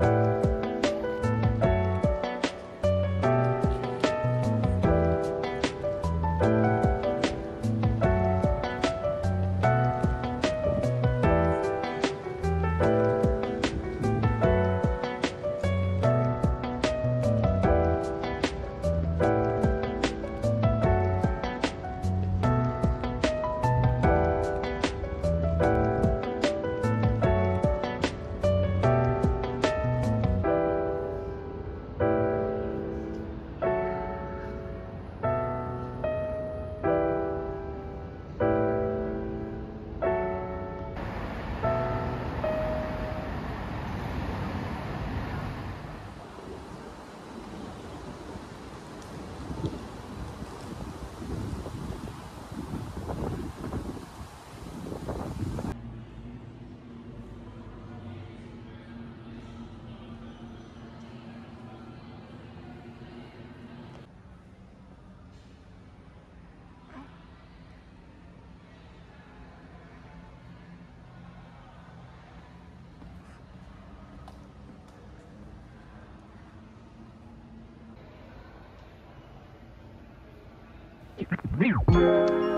you you.